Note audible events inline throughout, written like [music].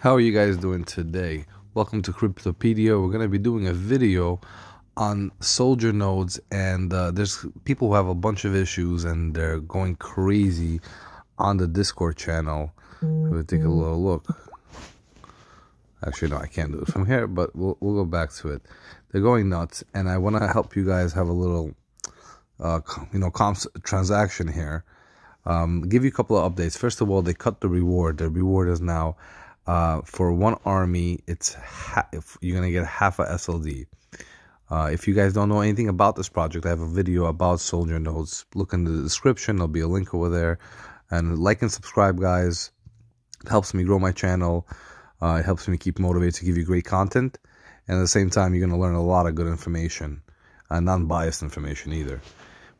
How are you guys doing today? Welcome to Cryptopedia. We're going to be doing a video on soldier nodes and uh, there's people who have a bunch of issues and they're going crazy on the Discord channel. We'll take a little look. Actually, no, I can't do it from here, but we'll, we'll go back to it. They're going nuts and I want to help you guys have a little, uh, you know, comps transaction here. Um, give you a couple of updates. First of all, they cut the reward. The reward is now uh, for one army, it's if you're gonna get half a SLD. Uh, if you guys don't know anything about this project, I have a video about soldier nodes. Look in the description. There'll be a link over there. And like and subscribe, guys. It helps me grow my channel. Uh, it helps me keep motivated to give you great content. And at the same time, you're to learn a lot of good information. and non-biased information either.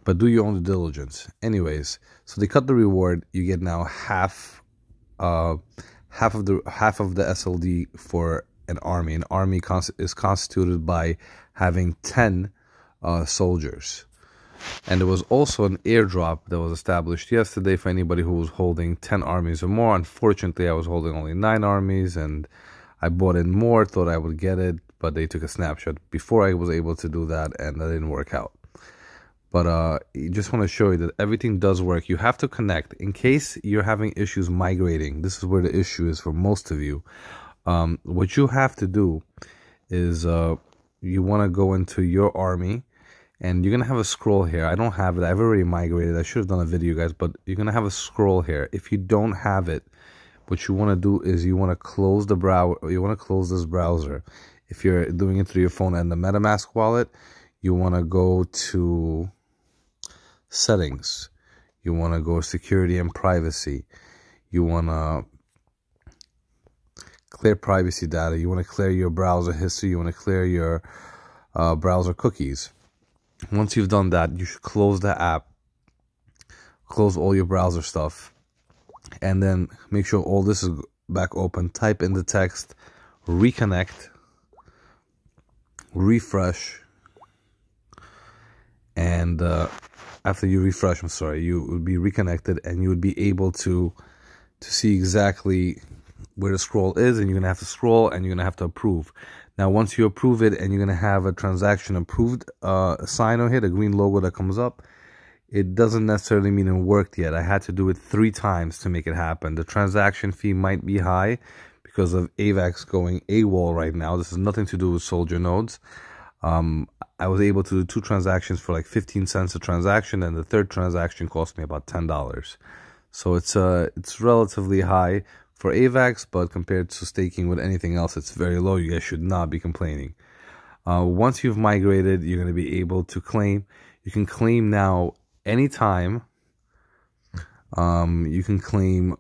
But do your own diligence. Anyways, so they cut the reward. You get now half... Uh, half of the half of the SLD for an army. An army is constituted by having 10 uh, soldiers. And there was also an airdrop that was established yesterday for anybody who was holding 10 armies or more. Unfortunately, I was holding only 9 armies and I bought in more, thought I would get it, but they took a snapshot before I was able to do that and that didn't work out. But uh, just want to show you that everything does work. You have to connect. In case you're having issues migrating, this is where the issue is for most of you. Um, what you have to do is uh, you want to go into your army and you're going to have a scroll here. I don't have it. I've already migrated. I should have done a video, guys, but you're going to have a scroll here. If you don't have it, what you want to do is you want to close the brow. You want to close this browser. If you're doing it through your phone and the MetaMask wallet, you want to go to settings. You want to go security and privacy. You want to clear privacy data. You want to clear your browser history. You want to clear your uh, browser cookies. Once you've done that, you should close the app. Close all your browser stuff. And then make sure all this is back open. Type in the text, reconnect, refresh, and uh, after you refresh, I'm sorry, you would be reconnected and you would be able to to see exactly where the scroll is and you're going to have to scroll and you're going to have to approve. Now, once you approve it and you're going to have a transaction approved uh, sign on here, the green logo that comes up, it doesn't necessarily mean it worked yet. I had to do it three times to make it happen. The transaction fee might be high because of AVAX going AWOL right now. This has nothing to do with soldier nodes. Um, I was able to do two transactions for like 15 cents a transaction, and the third transaction cost me about $10. So it's uh it's relatively high for AVAX, but compared to staking with anything else, it's very low. You guys should not be complaining. Uh, once you've migrated, you're going to be able to claim. You can claim now anytime. Um, you can claim,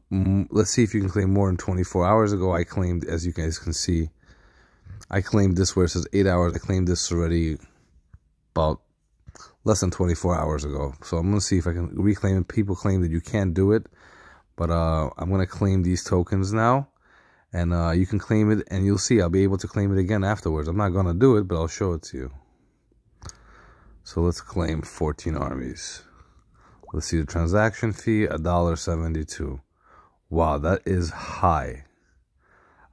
let's see if you can claim more than 24 hours ago. I claimed, as you guys can see, I claimed this where it says 8 hours. I claimed this already about less than 24 hours ago. So I'm going to see if I can reclaim it. People claim that you can't do it. But uh, I'm going to claim these tokens now. And uh, you can claim it and you'll see I'll be able to claim it again afterwards. I'm not going to do it, but I'll show it to you. So let's claim 14 armies. Let's see the transaction fee, $1.72. Wow, that is high.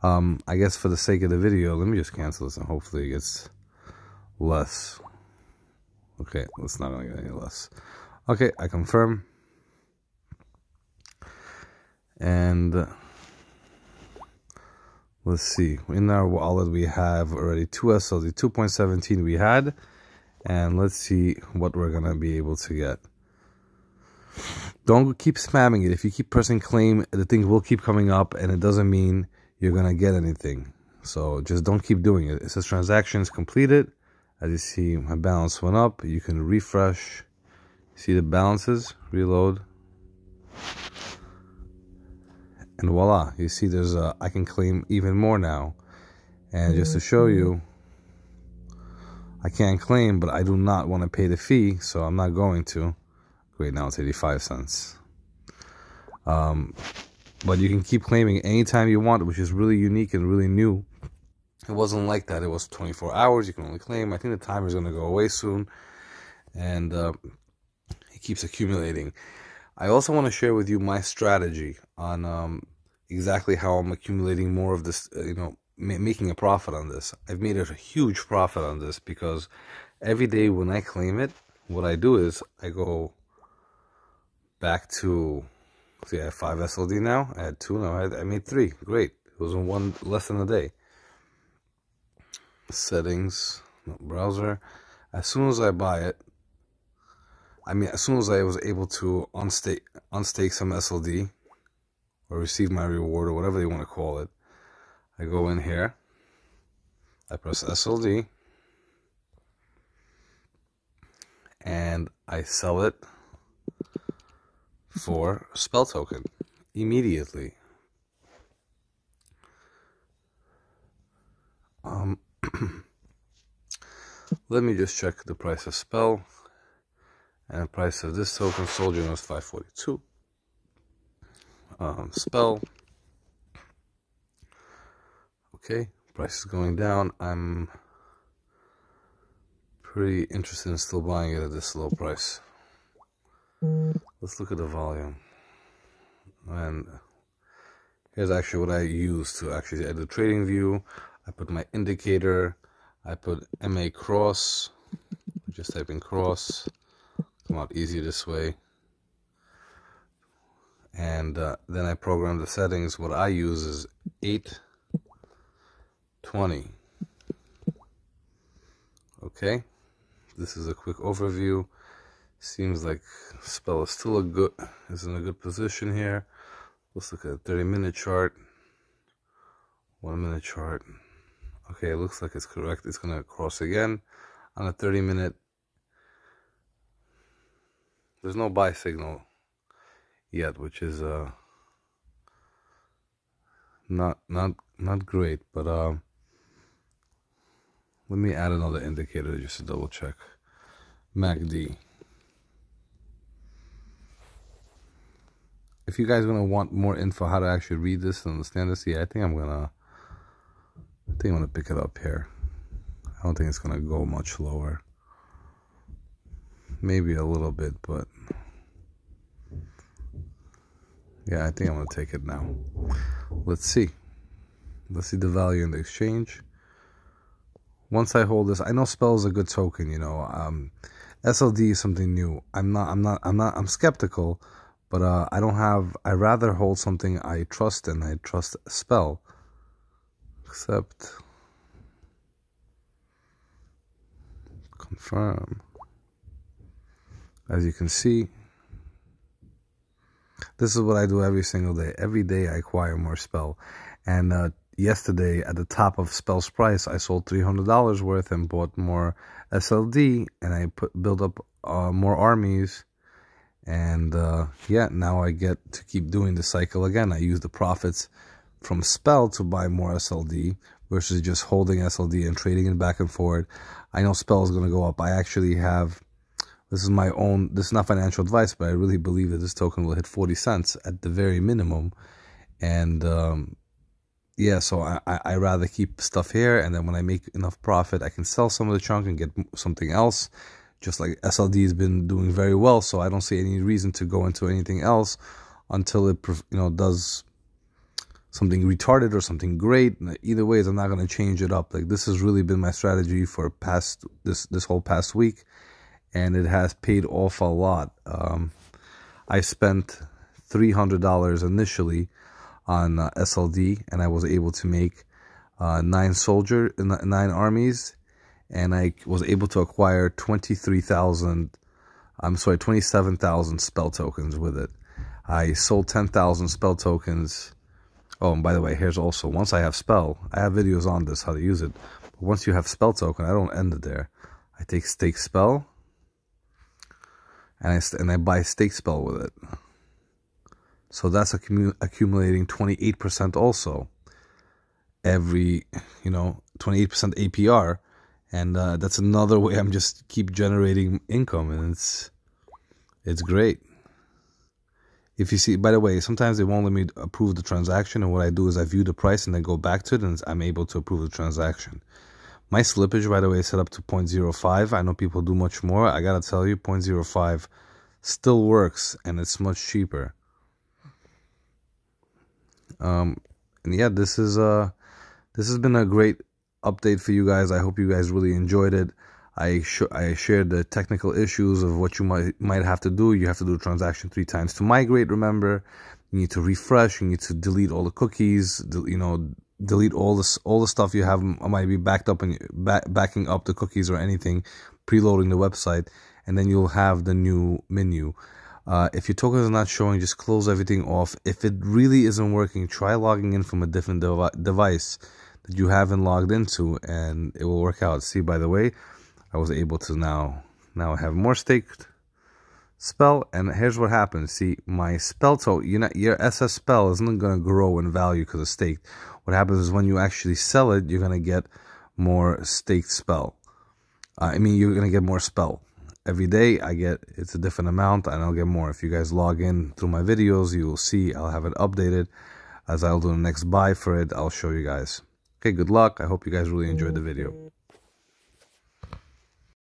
Um, I guess for the sake of the video, let me just cancel this and hopefully it gets less. Okay, it's not going to get any less. Okay, I confirm. And uh, let's see. In our wallet, we have already two SLD, 2.17 we had. And let's see what we're going to be able to get. Don't keep spamming it. If you keep pressing claim, the thing will keep coming up and it doesn't mean you're going to get anything. So just don't keep doing it. It says transactions completed. As you see, my balance went up. You can refresh. See the balances, reload. And voila, you see there's a, I can claim even more now. And just to show you, I can't claim, but I do not want to pay the fee, so I'm not going to. Great, now it's 85 cents. Um, but you can keep claiming anytime you want, which is really unique and really new. It wasn't like that. It was 24 hours. You can only claim. I think the timer is going to go away soon. And uh, it keeps accumulating. I also want to share with you my strategy on um, exactly how I'm accumulating more of this, uh, you know, ma making a profit on this. I've made a huge profit on this because every day when I claim it, what I do is I go back to, see, I have five SLD now. I had two, now I, had, I made three. Great. It was in one less than a day. Settings, browser. As soon as I buy it, I mean, as soon as I was able to unstake, unstake some SLD or receive my reward or whatever you want to call it, I go in here, I press SLD, and I sell it for spell token immediately. Um, [clears throat] let me just check the price of spell and the price of this token. Soldier was 542 um, spell. Okay price is going down. I'm pretty interested in still buying it at this low price let's look at the volume. And here's actually what I use to actually add the trading view. I put my indicator. I put MA cross. [laughs] Just type in cross. Come out easy this way. And uh, then I program the settings. What I use is 820 okay. This is a quick overview seems like spell is still a good is in a good position here. Let's look at a 30 minute chart one minute chart. Okay it looks like it's correct. It's gonna cross again on a 30 minute there's no buy signal yet which is uh not not not great but um let me add another indicator just to double check. MACD if you guys gonna want more info how to actually read this and understand this yeah I think I'm gonna I think I'm gonna pick it up here. I don't think it's gonna go much lower. Maybe a little bit but yeah I think I'm gonna take it now. Let's see. Let's see the value in the exchange. Once I hold this I know spell is a good token you know um, SLD is something new. I'm not I'm not I'm not I'm skeptical but uh, I don't have I rather hold something I trust in I trust spell. Except confirm. As you can see this is what I do every single day. Every day I acquire more spell. And uh, yesterday at the top of spell's price I sold $300 worth and bought more SLD and I put build up uh, more armies and uh, yeah now I get to keep doing the cycle again I use the profits from spell to buy more SLD versus just holding SLD and trading it back and forth I know spell is going to go up I actually have this is my own, this is not financial advice, but I really believe that this token will hit 40 cents at the very minimum. And um, yeah, so I, I rather keep stuff here. And then when I make enough profit, I can sell some of the chunk and get something else. Just like SLD has been doing very well. So I don't see any reason to go into anything else until it, you know, does something retarded or something great. Either ways, I'm not going to change it up. Like this has really been my strategy for past this this whole past week and it has paid off a lot. Um, I spent $300 initially on uh, SLD, and I was able to make uh, nine soldier, nine armies, and I was able to acquire 23,000, I'm sorry, 27,000 spell tokens with it. I sold 10,000 spell tokens. Oh, and by the way, here's also, once I have spell, I have videos on this, how to use it. But once you have spell token, I don't end it there. I take stake spell, and I, and I buy stake spell with it. So that's accumulating 28% also every, you know, 28% APR. And uh, that's another way I'm just keep generating income and it's, it's great. If you see, by the way, sometimes they won't let me approve the transaction. And what I do is I view the price and then go back to it and I'm able to approve the transaction. My slippage, by the way, is set up to 0.05. I know people do much more. I gotta tell you, 0.05 still works and it's much cheaper. Um, and yeah, this is uh this has been a great update for you guys. I hope you guys really enjoyed it. I sh I shared the technical issues of what you might might have to do. You have to do a transaction three times to migrate. Remember, you need to refresh. You need to delete all the cookies. You know, delete all this all the stuff you have might be backed up and back, backing up the cookies or anything, preloading the website, and then you'll have the new menu. Uh, if your token is not showing, just close everything off. If it really isn't working, try logging in from a different devi device you haven't logged into, and it will work out. See, by the way, I was able to now now have more staked spell, and here's what happens. See, my spell total, you know, your SS spell isn't going to grow in value because it's staked. What happens is when you actually sell it, you're going to get more staked spell. Uh, I mean, you're going to get more spell. Every day I get, it's a different amount and I'll get more. If you guys log in through my videos, you will see I'll have it updated. As I'll do the next buy for it, I'll show you guys. Okay, good luck. I hope you guys really enjoyed the video.